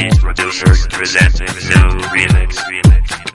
Beat Producers presenting new Remix. Remix.